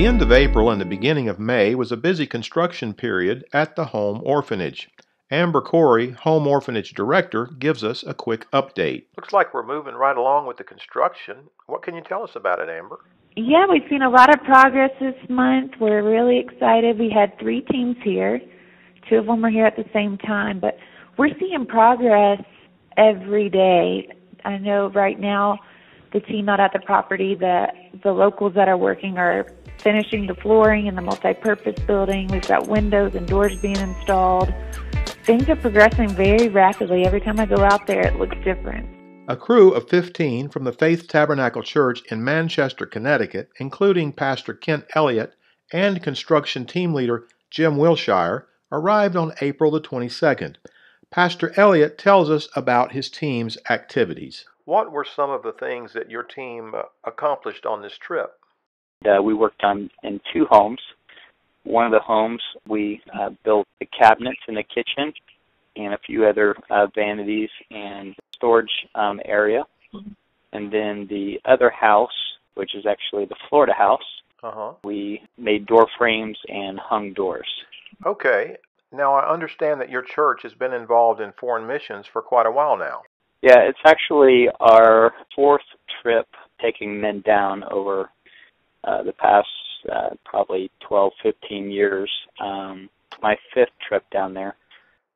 The end of April and the beginning of May was a busy construction period at the home orphanage. Amber Corey, Home Orphanage Director, gives us a quick update. Looks like we're moving right along with the construction. What can you tell us about it, Amber? Yeah, we've seen a lot of progress this month. We're really excited. We had three teams here. Two of them were here at the same time, but we're seeing progress every day. I know right now the team out at the property, the the locals that are working are finishing the flooring in the multi-purpose building. We've got windows and doors being installed things are progressing very rapidly. Every time I go out there, it looks different. A crew of 15 from the Faith Tabernacle Church in Manchester, Connecticut, including Pastor Kent Elliott and construction team leader Jim Wilshire, arrived on April the 22nd. Pastor Elliott tells us about his team's activities. What were some of the things that your team uh, accomplished on this trip? Uh, we worked on in two homes one of the homes, we uh, built the cabinets in the kitchen and a few other uh, vanities and storage um, area. Mm-hmm. And then the other house, which is actually the Florida house, uh-huh. we made door frames and hung doors. Okay. Now, I understand that your church has been involved in foreign missions for quite a while now. Yeah, it's actually our fourth trip taking men down over uh, the past uh, probably 12, 15 years. Um, my fifth trip down there.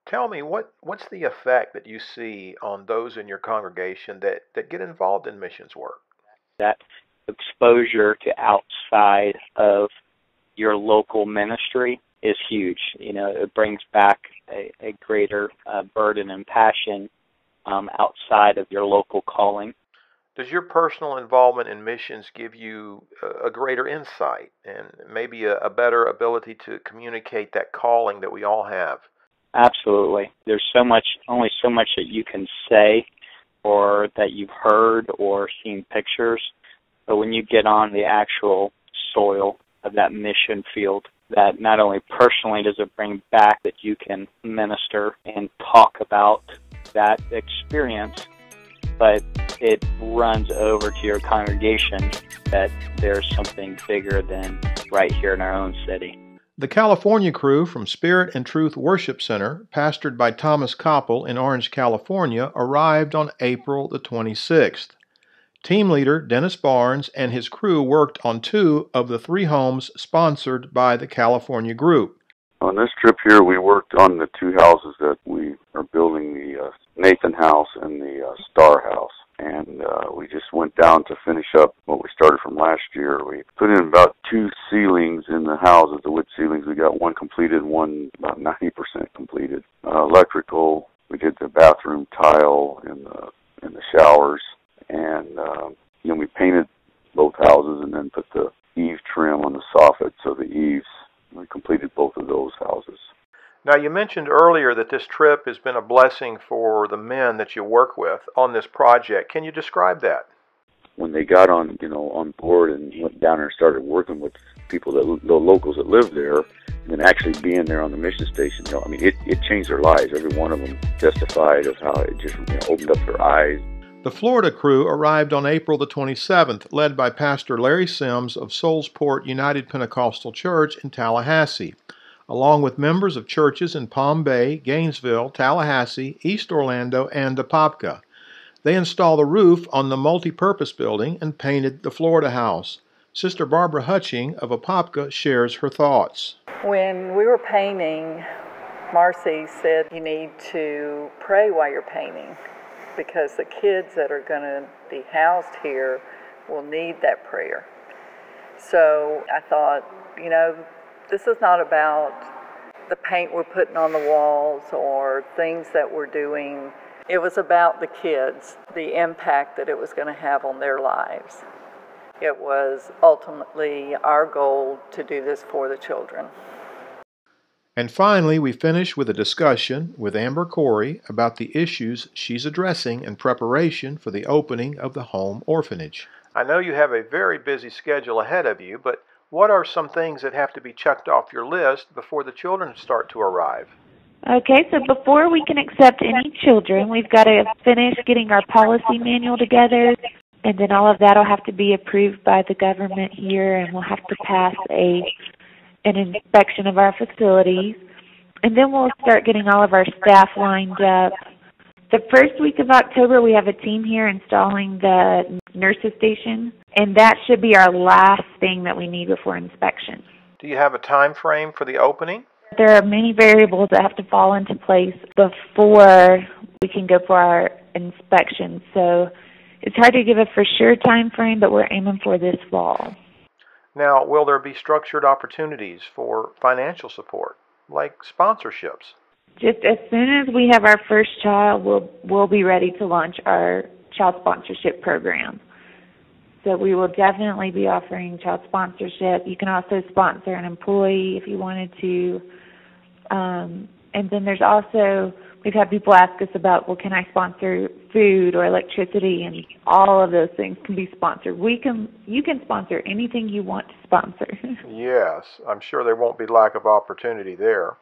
Tell me what what's the effect that you see on those in your congregation that that get involved in missions work? That exposure to outside of your local ministry is huge. You know, it brings back a, a greater uh, burden and passion um, outside of your local calling. Does your personal involvement in missions give you a, greater insight and maybe a, a better ability to communicate that calling that we all have? Absolutely. There's so much, only so much that you can say or that you've heard or seen pictures. But when you get on the actual soil of that mission field, that not only personally does it bring back that you can minister and talk about that experience, but it runs over to your congregation that there's something bigger than right here in our own city. The California crew from Spirit and Truth Worship Center, pastored by Thomas Koppel in Orange, California, arrived on April the 26th. Team leader Dennis Barnes and his crew worked on two of the three homes sponsored by the California group. On this trip here, we worked on the two houses that we are building the uh, Nathan House and the uh, Star House and uh, we just went down to finish up what we started from last year. We put in about two ceilings in the houses, the wood ceilings. We got one completed, one about 90% completed. Uh, electrical, we did the bathroom tile in the in the showers, and uh, you know we painted both houses and then put the eave trim on the soffit, so the eaves. We completed both of those houses. Now, you mentioned earlier that this trip has been a blessing for the men that you work with on this project. Can you describe that? When they got on, you know, on board and went down there and started working with people that the locals that live there, and then actually being there on the mission station, you know, I mean, it, it changed their lives. Every one of them testified of how it just you know, opened up their eyes. The Florida crew arrived on April the 27th, led by Pastor Larry Sims of Soulsport United Pentecostal Church in Tallahassee along with members of churches in Palm Bay, Gainesville, Tallahassee, East Orlando, and Apopka. They installed a roof on the multi-purpose building and painted the Florida house. Sister Barbara Hutching of Apopka shares her thoughts. When we were painting, Marcy said you need to pray while you're painting because the kids that are going to be housed here will need that prayer. So I thought, you know, this is not about the paint we're putting on the walls or things that we're doing. It was about the kids, the impact that it was going to have on their lives. It was ultimately our goal to do this for the children. And finally, we finish with a discussion with Amber Corey about the issues she's addressing in preparation for the opening of the home orphanage. I know you have a very busy schedule ahead of you, but what are some things that have to be checked off your list before the children start to arrive? Okay, so before we can accept any children, we've got to finish getting our policy manual together. and then all of that will have to be approved by the government here, and we'll have to pass a an inspection of our facilities, and then we'll start getting all of our staff lined up. The first week of October, we have a team here installing the nurses station, and that should be our last thing that we need before inspection. Do you have a time frame for the opening? There are many variables that have to fall into place before we can go for our inspection. So it's hard to give a for sure time frame, but we're aiming for this fall. Now, will there be structured opportunities for financial support, like sponsorships? Just as soon as we have our first child, we'll we'll be ready to launch our child sponsorship program. So we will definitely be offering child sponsorship. You can also sponsor an employee if you wanted to. Um, and then there's also we've had people ask us about, well, can I sponsor food or electricity, and all of those things can be sponsored. We can you can sponsor anything you want to sponsor. yes, I'm sure there won't be lack of opportunity there.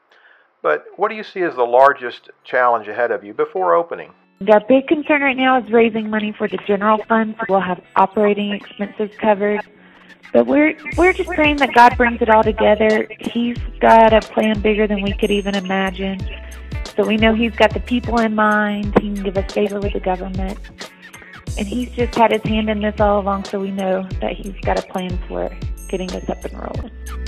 But what do you see as the largest challenge ahead of you before opening? Our big concern right now is raising money for the general fund, so we'll have operating expenses covered. But we're we're just praying that God brings it all together. He's got a plan bigger than we could even imagine. So we know He's got the people in mind. He can give us favor with the government. And He's just had His hand in this all along, so we know that He's got a plan for getting us up and rolling.